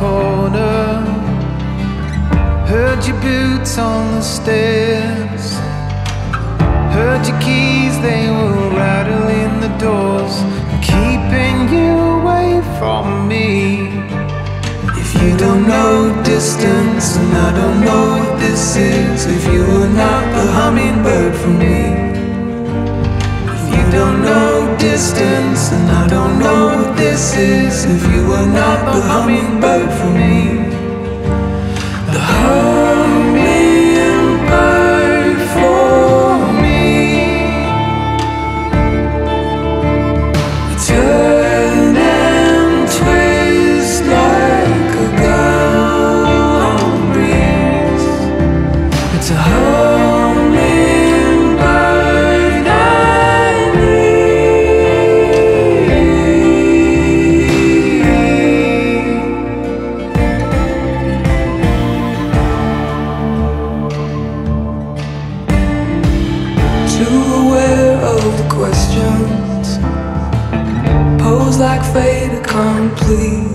corner. Heard your boots on the stairs. Heard your keys, they were rattling the doors, keeping you away from me. If you don't know distance, and I don't know what this is, if you are not the hummingbird for me. If you don't know distance, and I don't know hummingbird for me. Aware of the questions Pose like fait accompli.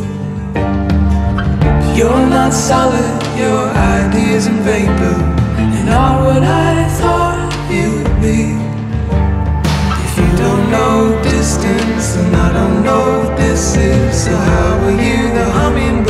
You're not solid, your ideas and vapor And not what I thought you'd be. If you don't know distance And I don't know this is So how are you the hummingbird